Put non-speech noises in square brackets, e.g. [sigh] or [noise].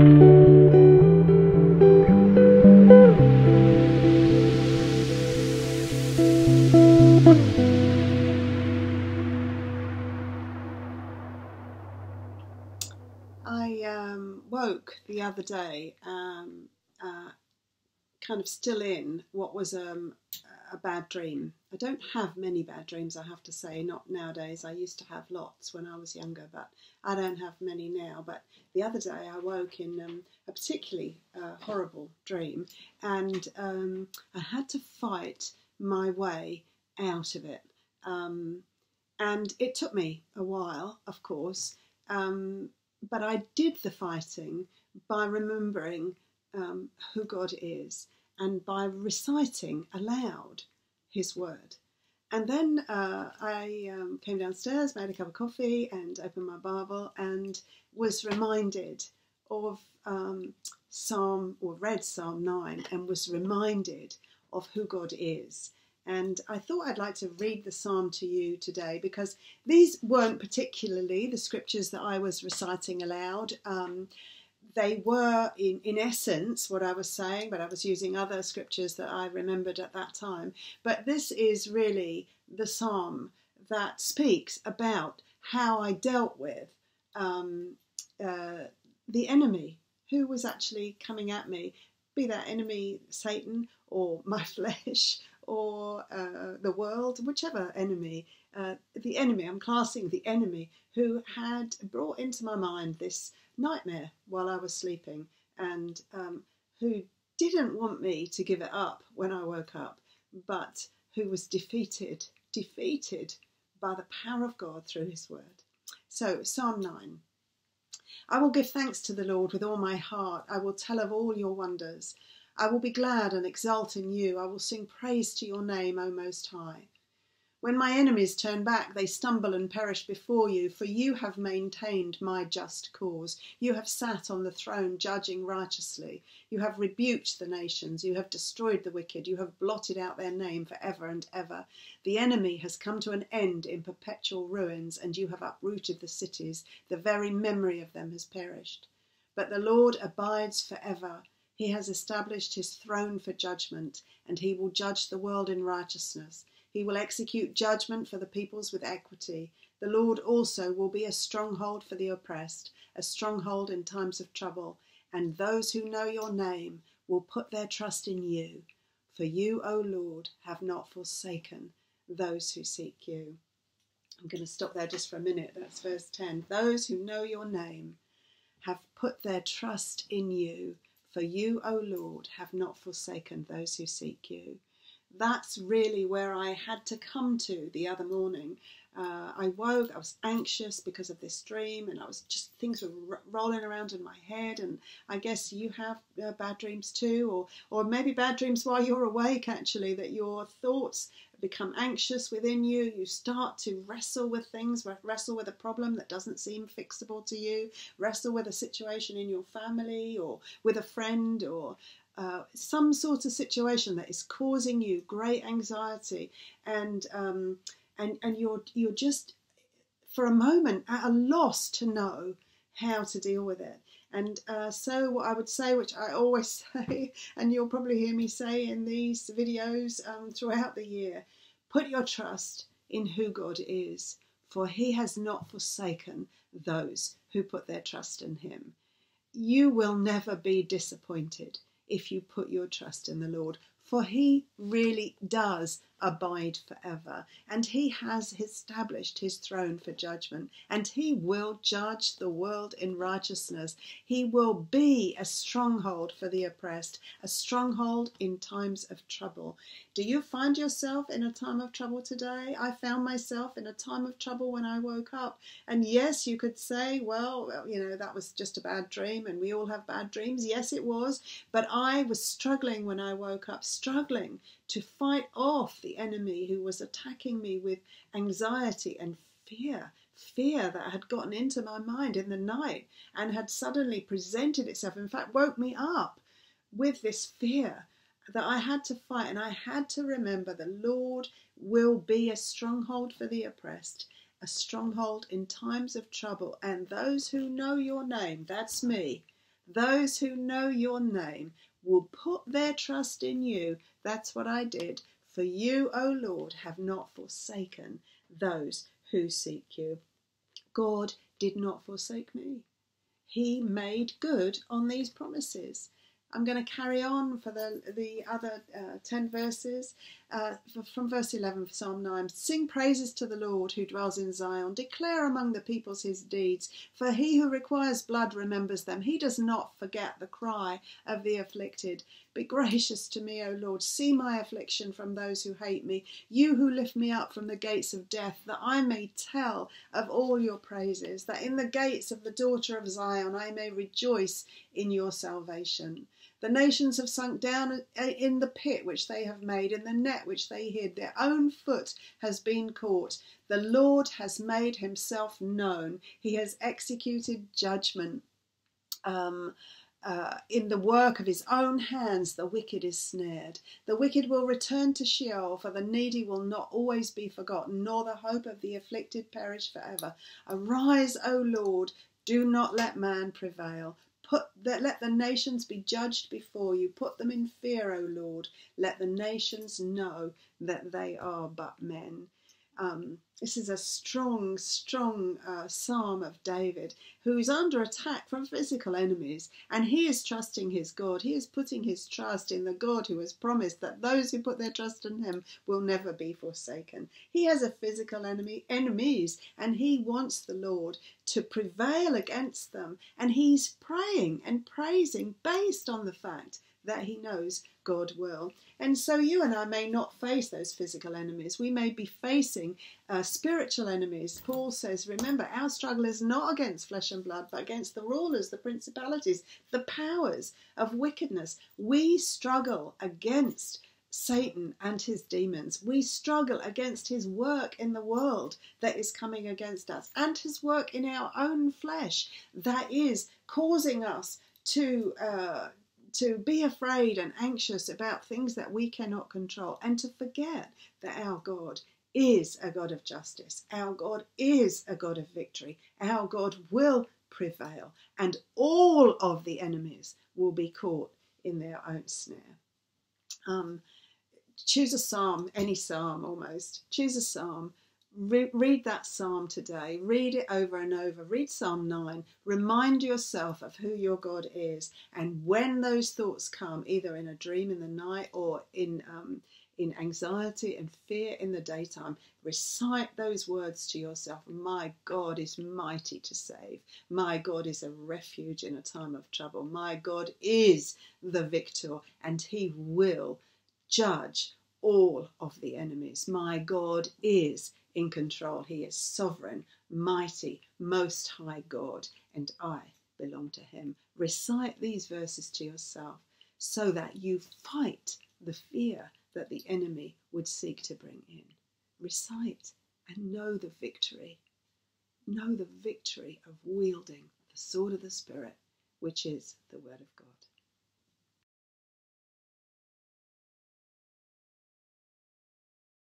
I um, woke the other day, um, uh, kind of still in what was um, a bad dream. I don't have many bad dreams, I have to say, not nowadays. I used to have lots when I was younger, but I don't have many now. But the other day I woke in um, a particularly uh, horrible dream and um, I had to fight my way out of it. Um, and it took me a while, of course. Um, but I did the fighting by remembering um, who God is and by reciting aloud His word. And then uh, I um, came downstairs, made a cup of coffee, and opened my Bible and was reminded of um, Psalm, or read Psalm 9, and was reminded of who God is and I thought I'd like to read the psalm to you today because these weren't particularly the scriptures that I was reciting aloud. Um, they were, in, in essence, what I was saying, but I was using other scriptures that I remembered at that time. But this is really the psalm that speaks about how I dealt with um, uh, the enemy who was actually coming at me, be that enemy Satan or my [laughs] flesh or uh, the world, whichever enemy, uh, the enemy, I'm classing the enemy who had brought into my mind this nightmare while I was sleeping and um, who didn't want me to give it up when I woke up, but who was defeated, defeated by the power of God through his word. So, Psalm 9. I will give thanks to the Lord with all my heart. I will tell of all your wonders. I will be glad and exult in you. I will sing praise to your name, O Most High. When my enemies turn back, they stumble and perish before you, for you have maintained my just cause. You have sat on the throne judging righteously. You have rebuked the nations. You have destroyed the wicked. You have blotted out their name for ever and ever. The enemy has come to an end in perpetual ruins, and you have uprooted the cities. The very memory of them has perished. But the Lord abides for ever. He has established his throne for judgment, and he will judge the world in righteousness. He will execute judgment for the peoples with equity. The Lord also will be a stronghold for the oppressed, a stronghold in times of trouble. And those who know your name will put their trust in you. For you, O Lord, have not forsaken those who seek you. I'm going to stop there just for a minute. That's verse 10. Those who know your name have put their trust in you. For you, O Lord, have not forsaken those who seek you. That's really where I had to come to the other morning. Uh, I woke, I was anxious because of this dream, and I was just, things were r- rolling around in my head. And I guess you have uh, bad dreams too, or, or maybe bad dreams while you're awake, actually, that your thoughts become anxious within you. You start to wrestle with things, wrestle with a problem that doesn't seem fixable to you, wrestle with a situation in your family or with a friend or uh, some sort of situation that is causing you great anxiety, and um, and and you're you're just for a moment at a loss to know how to deal with it. And uh, so, what I would say, which I always [laughs] say, and you'll probably hear me say in these videos um, throughout the year, put your trust in who God is, for He has not forsaken those who put their trust in Him. You will never be disappointed if you put your trust in the Lord, for He really does abide forever. And he has established his throne for judgment, and he will judge the world in righteousness. He will be a stronghold for the oppressed, a stronghold in times of trouble. Do you find yourself in a time of trouble today? I found myself in a time of trouble when I woke up. And yes, you could say, well, you know, that was just a bad dream, and we all have bad dreams. Yes, it was. But I was struggling when I woke up, struggling to fight off the enemy who was attacking me with anxiety and fear. Fear that had gotten into my mind in the night and had suddenly presented itself, in fact, woke me up with this fear that I had to fight. And I had to remember the Lord will be a stronghold for the oppressed, a stronghold in times of trouble. And those who know your name, that's me, Those who know your name will put their trust in you. That's what I did. For you, O Lord, have not forsaken those who seek you. God did not forsake me. He made good on these promises. I'm going to carry on for the the other uh, ten verses uh, from verse 11 for Psalm 9. Sing praises to the Lord who dwells in Zion. Declare among the peoples his deeds. For he who requires blood remembers them. He does not forget the cry of the afflicted. Be gracious to me, O Lord. See my affliction from those who hate me. You who lift me up from the gates of death, that I may tell of all your praises, that in the gates of the daughter of Zion I may rejoice in your salvation. The nations have sunk down in the pit which they have made, in the net which they hid. Their own foot has been caught. The Lord has made himself known. He has executed judgment. Um, uh, in the work of his own hands, the wicked is snared. The wicked will return to Sheol, for the needy will not always be forgotten, nor the hope of the afflicted perish forever. Arise, O Lord, do not let man prevail. Put that let the nations be judged before you. Put them in fear, O Lord. Let the nations know that they are but men. Um, this is a strong, strong uh, psalm of David who is under attack from physical enemies, and he is trusting his God. He is putting his trust in the God who has promised that those who put their trust in him will never be forsaken. He has a physical enemy, enemies, and he wants the Lord to prevail against them, and he's praying and praising based on the fact that he knows God will. And so you and I may not face those physical enemies. We may be facing uh, spiritual enemies. Paul says, remember, our struggle is not against flesh and blood, but against the rulers, the principalities, the powers of wickedness. We struggle against Satan and his demons. We struggle against his work in the world that is coming against us and his work in our own flesh that is causing us to uh, to be afraid and anxious about things that we cannot control and to forget that our God is a God of justice. Our God is a God of victory. Our God will prevail and all of the enemies will be caught in their own snare. Um, choose a psalm, any psalm almost. Choose a psalm Re- read that psalm today. Read it over and over. Read Psalm 9. Remind yourself of who your God is. And when those thoughts come, either in a dream in the night or in, um, in anxiety and fear in the daytime, recite those words to yourself. My God is mighty to save. My God is a refuge in a time of trouble. My God is the victor, and he will judge all of the enemies. My God is in control. He is sovereign, mighty, most high God, and I belong to Him. Recite these verses to yourself so that you fight the fear that the enemy would seek to bring in. Recite and know the victory. Know the victory of wielding the sword of the Spirit, which is the Word of God.